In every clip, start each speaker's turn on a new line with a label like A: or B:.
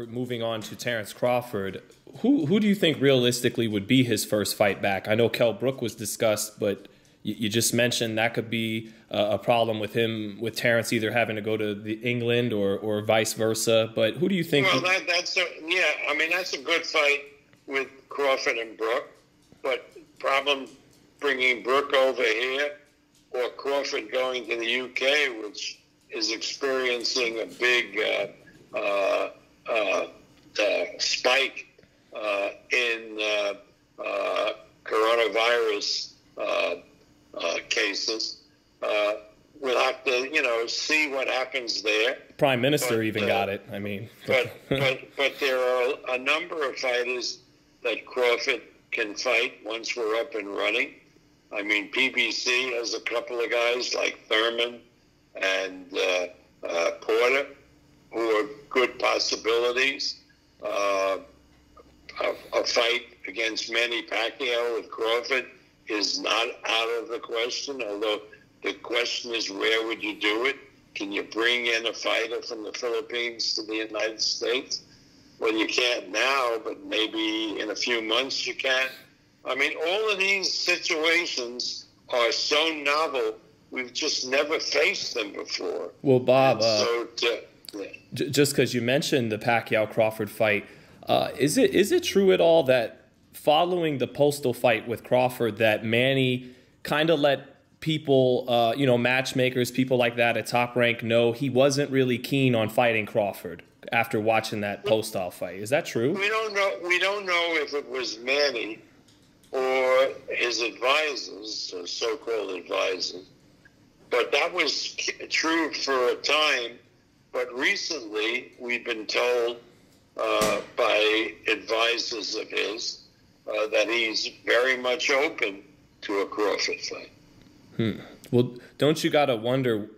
A: for moving on to Terence Crawford, who who do you think realistically would be his first fight back? I know Kell Brook was discussed, but you, you just mentioned that could be a, a, problem with him with Terence either having to go to the England or or vice versa. But who do you think?
B: Well, that, that's a, yeah. I mean, that's a good fight with Crawford and Brook, but problem bringing Brook over here or Crawford going to the UK, which is experiencing a big uh, uh, uh, uh spike uh, in uh, coronavirus cases. we'll have to, you know, see what happens there.
A: Prime Minister but, even got it. I mean,
B: but but but there are a number of fighters that Crawford can fight once we're up and running. I mean, PBC has a couple of guys like Thurman and uh, uh, Porter who are good possibilities. Uh, a, a, fight against Manny Pacquiao with Crawford is not out of the question, although the question is where would you do it? Can you bring in a fighter from the Philippines to the United States? Well, you can't now, but maybe in a few months you can. I mean, all of these situations are so novel. We've just never faced them before.
A: Well, Bob, uh, so to, yeah. J- just because you mentioned the Pacquiao Crawford fight, uh, is it is it true at all that following the Postol fight with Crawford, that Manny kind of let people, uh, you know, matchmakers, people like that at top rank know he wasn't really keen on fighting Crawford? after watching that Postol fight. Is that true?
B: We don't know. We don't know if it was Manny or his advisors, so-called advisors. But that was true for a time. But recently, we've been told uh, by advisors of his uh, that he's very much open to a Crawford fight.
A: Hmm. Well, don't you got to wonder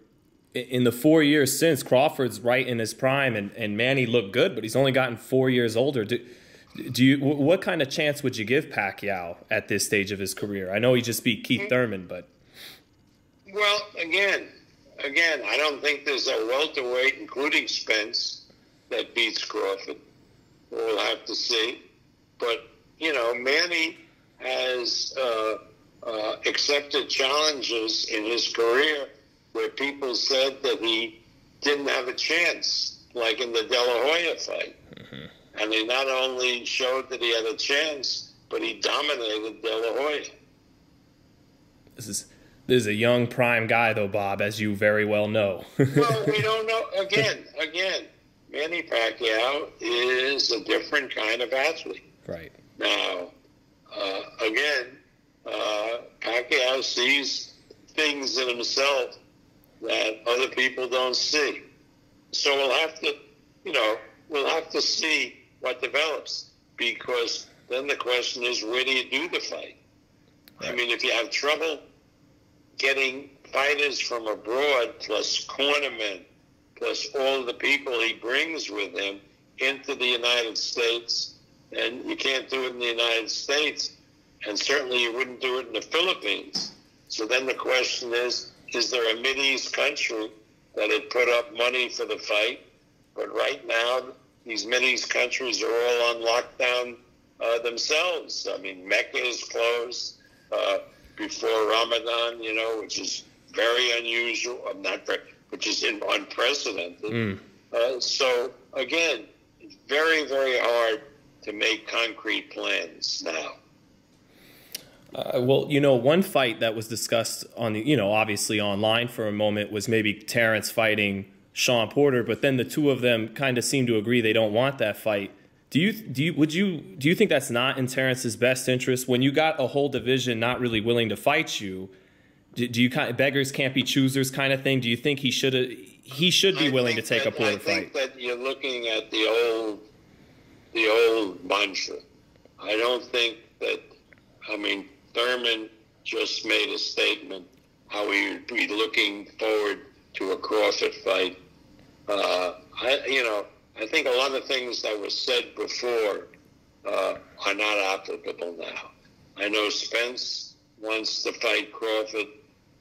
A: in the four years since Crawford's right in his prime and, and Manny looked good, but he's only gotten four years older. Do, do you what kind of chance would you give Pacquiao at this stage of his career? I know he just beat Keith Thurman, but
B: well, again, again, I don't think there's a welterweight, including Spence, that beats Crawford. We'll have to see, but you know, Manny has uh, uh, accepted challenges in his career where people said that he didn't have a chance, like in the De La Hoya fight. Mm-hmm. And he not only showed that he had a chance, but he dominated De La Hoya.
A: This is is a young prime guy, though, Bob, as you very well know.
B: well, we don't know. Again, again, Manny Pacquiao is a different kind of athlete.
A: Right.
B: Now, uh, again, uh, Pacquiao sees things in himself that other people don't see. So we'll have to, you know, we'll have to see what develops because then the question is, where do you do the fight? Right. I mean, if you have trouble getting fighters from abroad, plus cornermen, plus all the people he brings with him into the United States, and you can't do it in the United States, and certainly you wouldn't do it in the Philippines. So then the question is, is there a Mideast country that had put up money for the fight? But right now, these Mideast countries are all on lockdown uh, themselves. I mean, Mecca is closed uh, before Ramadan, you know, which is very unusual. I'm not very, which is unprecedented. Mm. Uh, so again, it's very, very hard to make concrete plans now.
A: Uh, well, you know, one fight that was discussed on the, you know, obviously online for a moment was maybe Terence fighting Shawn Porter, but then the two of them kind of seem to agree they don't want that fight. Do you do you would you do you think that's not in Terence's best interest when you got a whole division not really willing to fight you? Do, do you kind of beggars can't be choosers kind of thing? Do you think he should he should be willing to take
B: that,
A: a Porter
B: I
A: think
B: that you're looking at the old the old mantra. I don't think that I mean Thurman just made a statement how he would be looking forward to a Crawford fight. Uh, I, you know, I think a lot of things that were said before uh, are not applicable now. I know Spence wants to fight Crawford,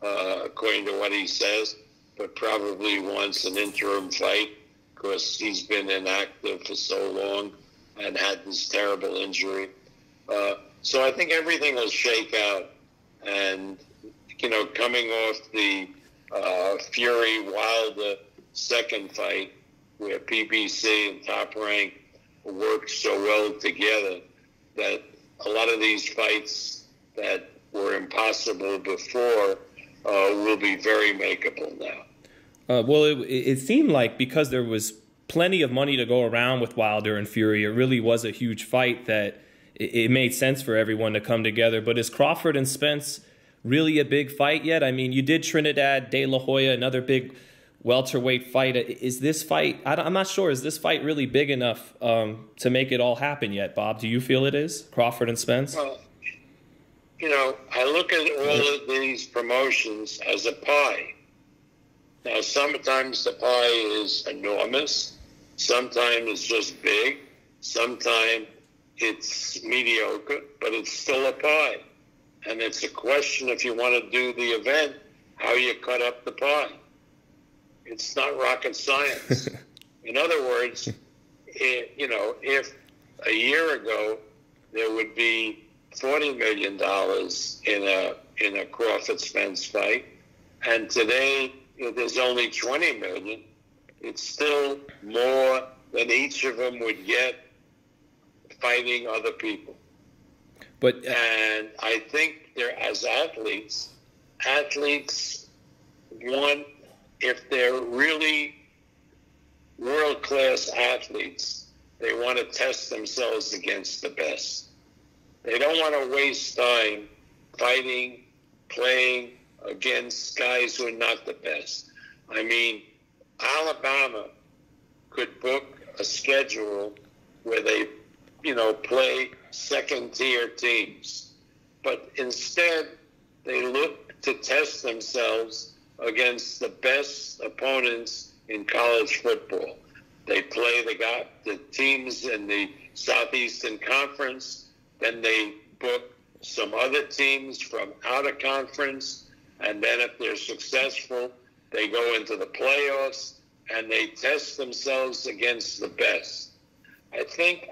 B: uh, according to what he says, but probably wants an interim fight because he's been inactive for so long and had this terrible injury. Uh, so I think everything will shake out. And, you know, coming off the uh, Fury Wilder second fight, where PBC and Top Rank worked so well together, that a lot of these fights that were impossible before uh, will be very makeable now.
A: Uh, well, it, it seemed like because there was plenty of money to go around with Wilder and Fury, it really was a huge fight that it, it made sense for everyone to come together. But is Crawford and Spence really a big fight yet? I mean, you did Trinidad, De La Hoya, another big welterweight fight. Is this fight? I'm not sure. Is this fight really big enough um, to make it all happen yet, Bob? Do you feel it is Crawford and Spence?
B: Well, you know, I look at all of these promotions as a pie. Now, sometimes the pie is enormous. Sometimes it's just big. Sometimes it's mediocre, but it's still a pie. And it's a question if you want to do the event, how you cut up the pie. It's not rocket science. In other words, it, you know, if a year ago there would be forty million dollars in a in a Crawford Spence fight, and today there's only twenty million. It's still more than each of them would get fighting other people.
A: But
B: uh, and I think they're as athletes, athletes want if they're really world class athletes, they want to test themselves against the best. They don't want to waste time fighting, playing against guys who are not the best. I mean, Alabama could book a schedule where they, you know, play second tier teams. But instead, they look to test themselves against the best opponents in college football. They play the, got the teams in the Southeastern Conference then they book some other teams from out of conference. And then if they're successful, they go into the playoffs and they test themselves against the best. I think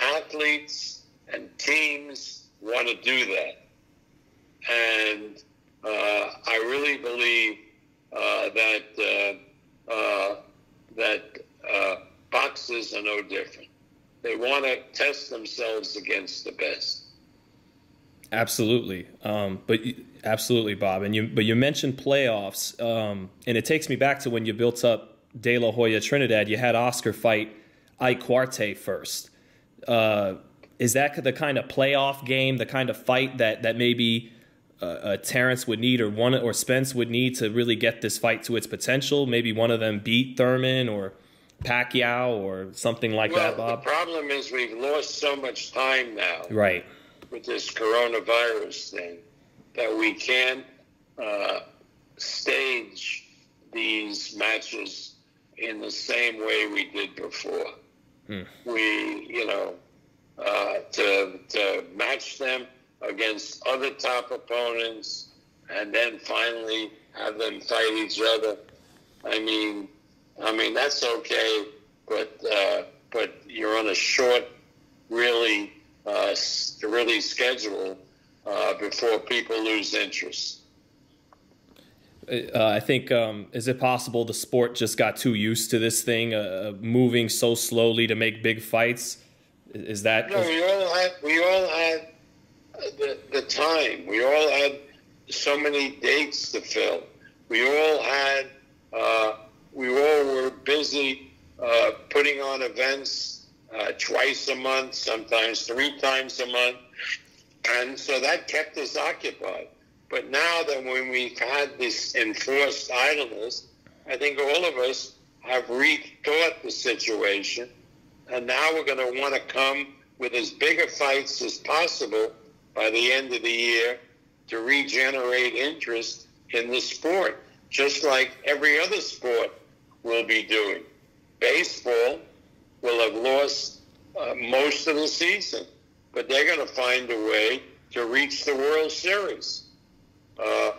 B: athletes and teams want to do that. And I really believe uh, that uh, uh that uh, boxes are no different. They want to test themselves against the best.
A: Absolutely, um, but absolutely, Bob. And you, but you mentioned playoffs, um, and it takes me back to when you built up De La Hoya Trinidad. You had Oscar fight Ike Quartey first. Uh, is that the kind of playoff game, the kind of fight that that maybe uh, uh, Terence would need, or one, or Spence would need to really get this fight to its potential? Maybe one of them beat Thurman, or Pacquiao or something like
B: well,
A: that, Bob?
B: The problem is we've lost so much time now.
A: Right.
B: With this coronavirus thing that we can't uh, stage these matches in the same way we did before. Hmm. We, you know, uh, to, to match them against other top opponents and then finally have them fight each other. I mean, I mean, that's okay, but uh, but you're on a short, really, uh, really schedule uh, before people lose interest.
A: Uh, I think um, is it possible the sport just got too used to this thing, uh, moving so slowly to make big fights? Is that?
B: No, we all had we all had the, the time. We all had so many dates to fill. We all had uh, we all were busy uh, putting on events uh, twice a month, sometimes three times a month. And so that kept us occupied. But now that when we've had this enforced idleness, I think all of us have rethought the situation. And now we're going to want to come with as big a fights as possible by the end of the year to regenerate interest in the sport, just like every other sport will be doing. Baseball will have lost uh, most of the season, but they're going to find a way to reach the World Series. Uh,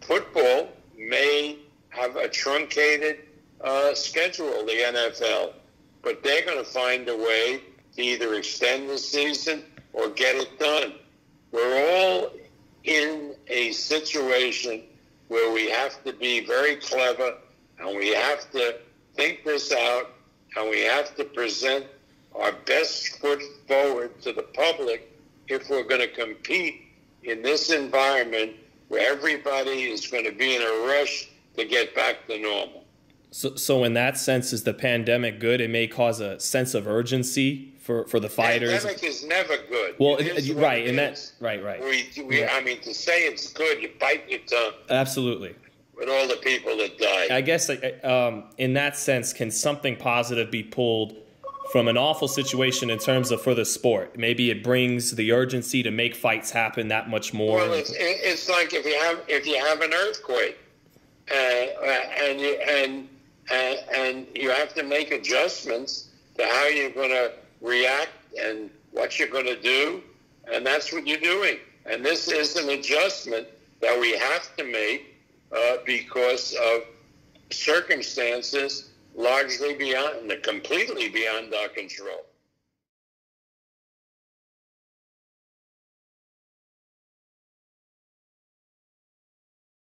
B: football may have a truncated uh, schedule, the NFL, but they're going to find a way to either extend the season or get it done. We're all in a situation where we have to be very clever and we have to think this out and we have to present our best foot forward to the public if we're going to compete in this environment where everybody is going to be in a rush to get back to normal.
A: So, so in that sense, is the pandemic good? It may cause a sense of urgency for, for the fighters.
B: Pandemic is never good.
A: Well, it, right, and that's right, right.
B: We, we, yeah. I mean, to say it's good, you bite your tongue.
A: Absolutely.
B: With all the people that died.
A: I guess um, in that sense, can something positive be pulled from an awful situation in terms of for the sport? Maybe it brings the urgency to make fights happen that much more.
B: Well, it's, it's like if you have if you have an earthquake, uh, and you and, and and you have to make adjustments to how you're going to react and what you're going to do, and that's what you're doing. And this is an adjustment that we have to make uh, because of circumstances largely beyond, completely beyond our control.